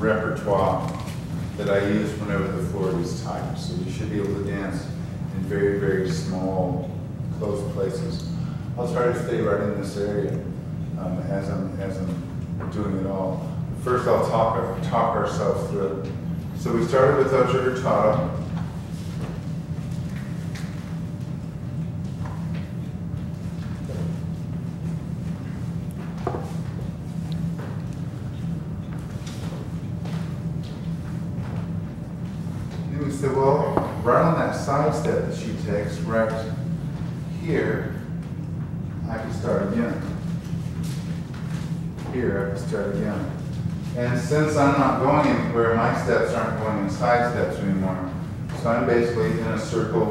repertoire that I use whenever the floor is tight. So you should be able to dance in very, very small, close places. I'll try to stay right in this area um, as I'm as I'm doing it all. First, I'll talk talk ourselves through it. So we started with Ocho Cortado. We said, well, right on that side step that she takes, right here, I can start again. Here, I can start again. And since I'm not going anywhere, my steps aren't going in side steps anymore. So I'm basically in a circle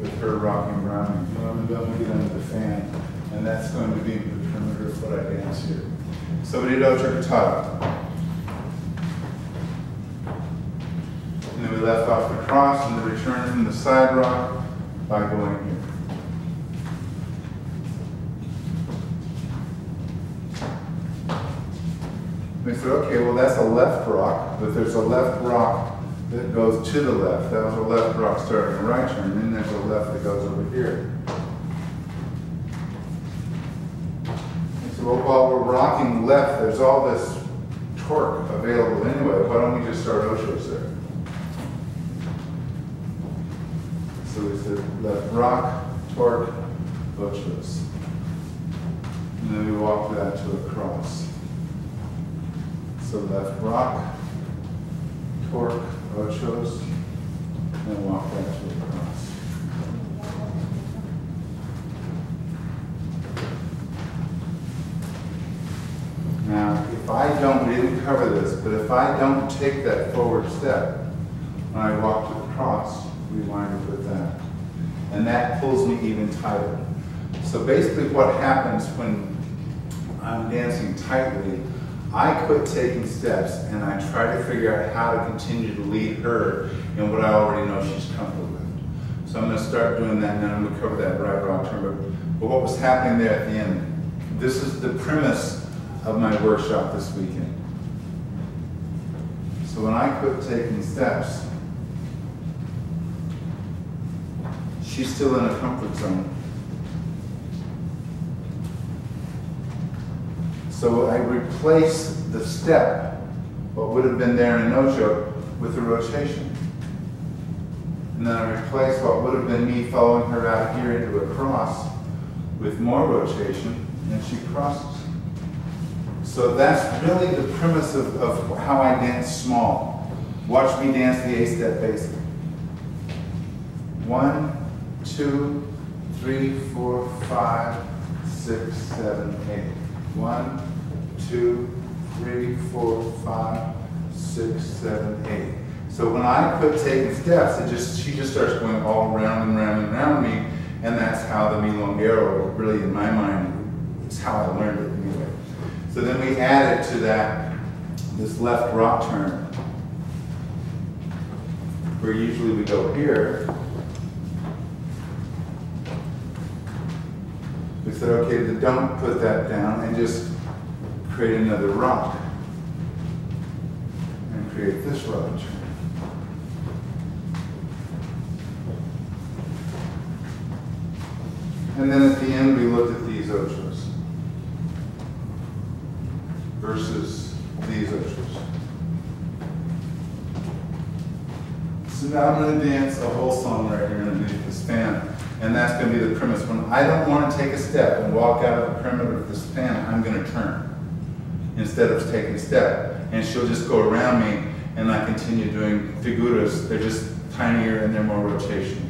with her rocking around me. I'm going to get under the fan, and that's going to be the perimeter of what I dance here. So we did Cortado. Left off the cross and the return from the side rock by going here. We said, okay, well, that's a left rock, but there's a left rock that goes to the left. That was a left rock starting a right turn, and then there's a left that goes over here. We said, well, while we're rocking left, there's all this torque available anyway. Why don't we just start ochos there? So we said left rock, torque, ochos. And then we walk that to a cross. So left rock, torque, ochos, and walk that to a cross. Now, if I don't, we didn't cover this, but if I don't take that forward step when I walk to the cross, we wind up with that. And that pulls me even tighter. So basically what happens when I'm dancing tightly I quit taking steps and I try to figure out how to continue to lead her in what I already know she's comfortable with. So I'm going to start doing that and then I'm going to cover that right rock turn. But, but what was happening there at the end, this is the premise of my workshop this weekend. So when I quit taking steps, she's still in a comfort zone. So I replace the step, what would have been there in an Ocho, with a rotation. And then I replace what would have been me following her out here into a cross with more rotation, and she crosses. So that's really the premise of, of how I dance small. Watch me dance the A-step basic. One, two, three, four, five, six, seven, eight. One, two, three, four, five, six, seven, eight. So when I put taking steps, it just she just starts going all around and around and around me, and that's how the milonguero, really in my mind, is how I learned it anyway. So then we added to that this left rock turn, where usually we go here. Said, okay, don't put that down and just create another rock. And create this rock. And then at the end, we looked at these ochos versus these ochos. So now I'm going to dance a whole song right here underneath this fan. And that's going to be the premise. When I don't want to take a step and walk out of the perimeter of this fan, I'm going to turn instead of taking a step. And she'll just go around me and I continue doing figuras. They're just tinier and they're more rotational.